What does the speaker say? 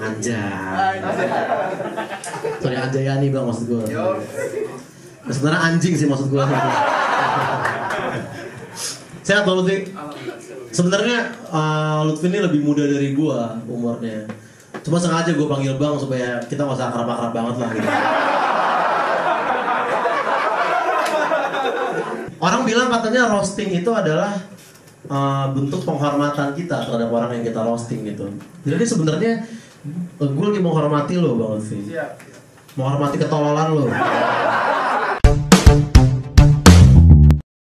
Anjay. Sorry Anjayani bang maksud gue. Sebenarnya anjing sih maksud gue. Sehat Bang Lutfi? Sebenarnya uh, Lutfi ini lebih muda dari gue umurnya. Cuma sengaja gue panggil bang supaya kita nggak usah akrab-akrab banget lah gitu. Orang bilang katanya roasting itu adalah uh, bentuk penghormatan kita terhadap orang yang kita roasting gitu. Jadi sebenarnya uh, gue lagi menghormati lo bang Lutfi. Menghormati ketololan lo.